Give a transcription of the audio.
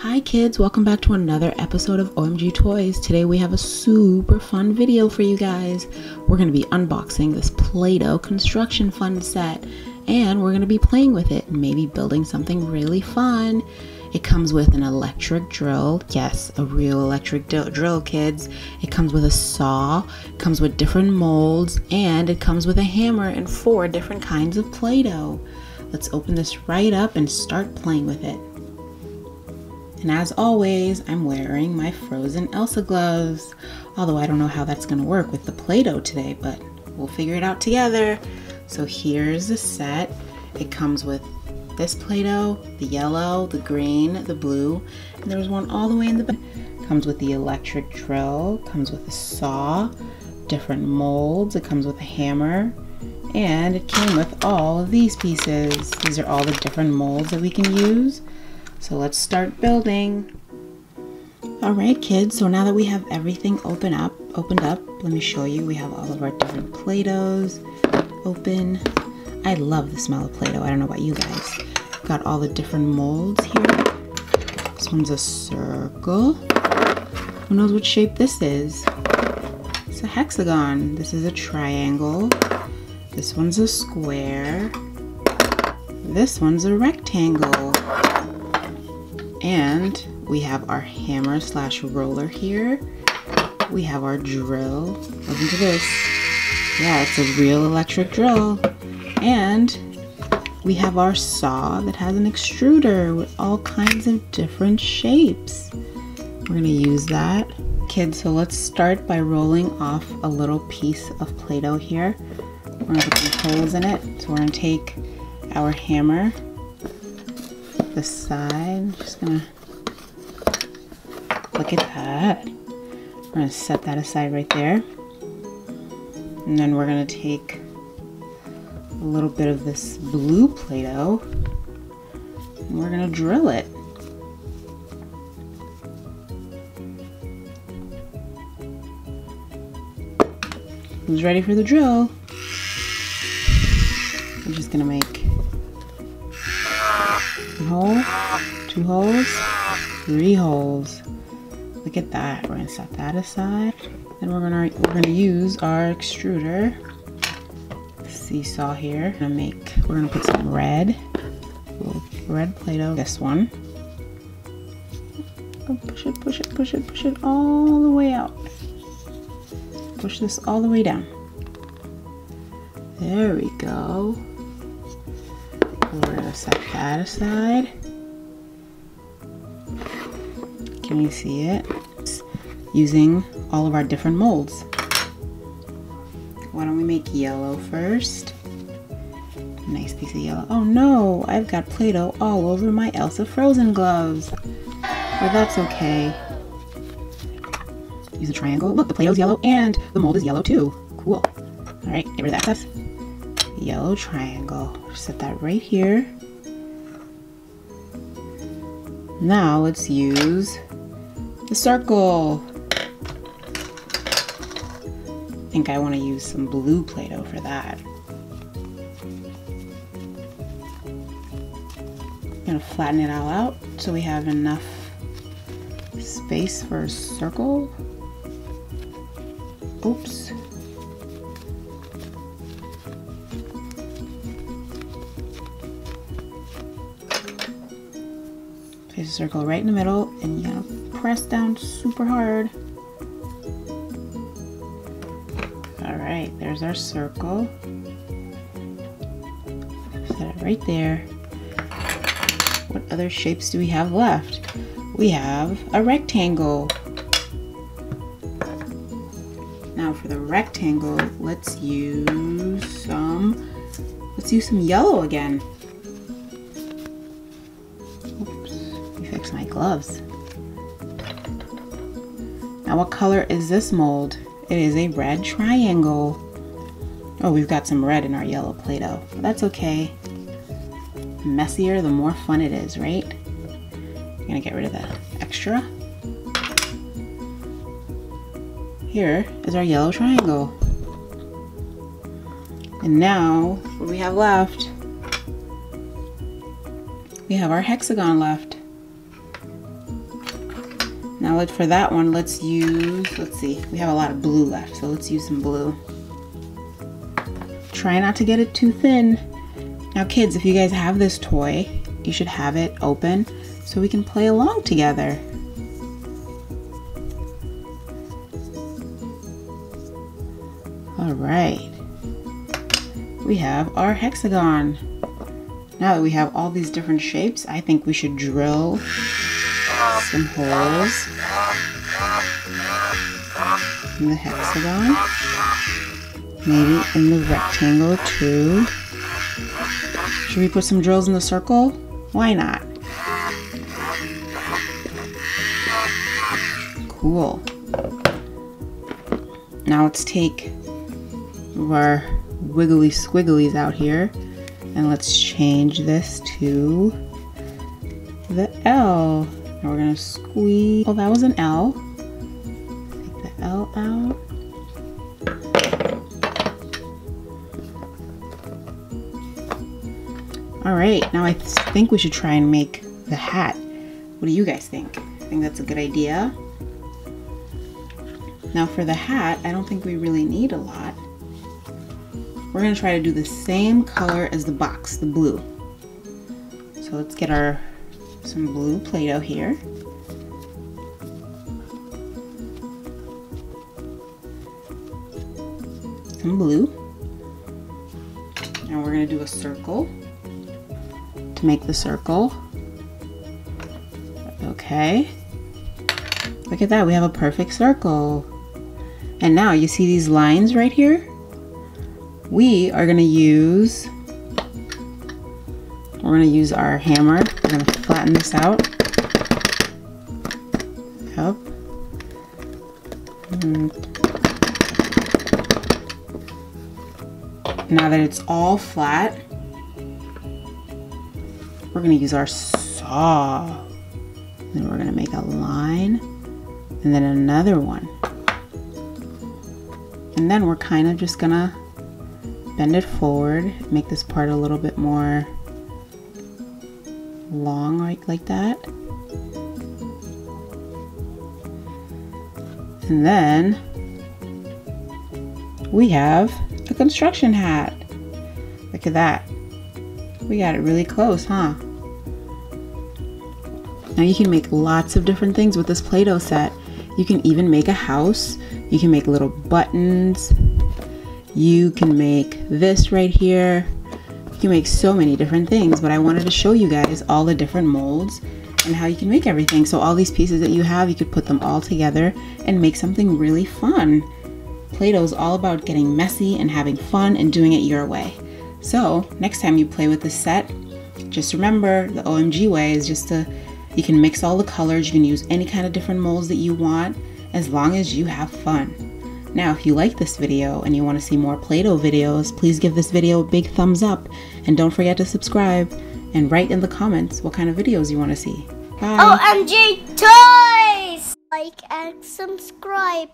Hi kids, welcome back to another episode of OMG Toyz. Today we have a super fun video for you guys. We're going to be unboxing this Play-Doh construction fun set and we're going to be playing with it, and maybe building something really fun. It comes with an electric drill. Yes, a real electric drill, kids. It comes with a saw, comes with different molds, and it comes with a hammer and four different kinds of Play-Doh. Let's open this right up and start playing with it. And as always, I'm wearing my Frozen Elsa gloves. Although I don't know how that's going to work with the Play-Doh today, but we'll figure it out together. So here's the set. It comes with this Play-Doh, the yellow, the green, the blue, and there's one all the way in the back. Comes with the electric drill, comes with a saw, different molds, it comes with a hammer, and it came with all of these pieces. These are all the different molds that we can use. So let's start building. All right, kids, so now that we have everything open up, opened up, let me show you. We have all of our different Play-Dohs open. I love the smell of Play-Doh. I don't know about you guys. Got all the different molds here. This one's a circle. Who knows what shape this is? It's a hexagon. This is a triangle. This one's a square. This one's a rectangle. And we have our hammer slash roller here. We have our drill. Listen to this. Yeah, it's a real electric drill. And we have our saw that has an extruder with all kinds of different shapes. We're gonna use that. Kids, so let's start by rolling off a little piece of Play-Doh here. We're gonna put some holes in it. So we're gonna take our hammer this side. Just gonna look at that. We're gonna set that aside right there. And then we're gonna take a little bit of this blue Play-Doh and we're gonna drill it. Who's ready for the drill? I'm just gonna make hole, two holes, three holes. Look at that. We're gonna set that aside. Then we're gonna we're gonna use our extruder seesaw here. We're gonna make we're gonna put some red, red Play-Doh. This one. Push it, push it, push it, push it all the way out. Push this all the way down. There we go. Set that aside. Can you see it? Using all of our different molds. Why don't we make yellow first? Nice piece of yellow. Oh no, I've got Play-Doh all over my Elsa Frozen gloves. But that's okay. Use a triangle. Look, the Play-Doh's yellow and the mold is yellow too. Cool. All right, get rid of that stuff yellow triangle. Set that right here. Now let's use the circle. I think I want to use some blue Play-Doh for that. I'm gonna flatten it all out so we have enough space for a circle. Oops. A circle right in the middle and you gotta press down super hard. Alright, there's our circle. Set it right there. What other shapes do we have left? We have a rectangle. Now for the rectangle, let's use some, let's use some yellow again. My gloves. Now what color is this mold? It is a red triangle. Oh, we've got some red in our yellow Play-Doh. That's okay. The messier, the more fun it is, right? I'm gonna get rid of the extra. Here is our yellow triangle. And now, what we have left? We have our hexagon left. Now look for that one, let's use, let's see, we have a lot of blue left, so let's use some blue. Try not to get it too thin. Now kids, if you guys have this toy, you should have it open so we can play along together. All right, we have our hexagon. Now that we have all these different shapes, I think we should drill some holes in the hexagon. Maybe in the rectangle too. Should we put some drills in the circle? Why not? Cool. Now let's take our wiggly squigglies out here and let's change this to the L. Now we're gonna squeeze, oh that was an L. Take the L out. All right, now I th think we should try and make the hat. What do you guys think? I think that's a good idea. Now for the hat, I don't think we really need a lot. We're gonna try to do the same color as the box, the blue. So let's get our some blue Play-Doh here. Some blue. And we're gonna do a circle to make the circle. Okay. Look at that, we have a perfect circle. And now you see these lines right here? we are going to use we're going to use our hammer. We're to flatten this out. Yep. And now that it's all flat we're going to use our saw. Then we're going to make a line and then another one. And then we're kind of just gonna bend it forward, make this part a little bit more long like, like that. And then we have a construction hat. Look at that. We got it really close, huh? Now you can make lots of different things with this Play-Doh set. You can even make a house. You can make little buttons, you can make this right here. You can make so many different things, but I wanted to show you guys all the different molds and how you can make everything. So all these pieces that you have, you could put them all together and make something really fun. Play-Doh is all about getting messy and having fun and doing it your way. So next time you play with this set, just remember the OMG way is just to, you can mix all the colors, you can use any kind of different molds that you want as long as you have fun. Now, if you like this video and you want to see more Play-Doh videos, please give this video a big thumbs up and don't forget to subscribe and write in the comments what kind of videos you want to see. Bye! OMG Toyz! Like and subscribe.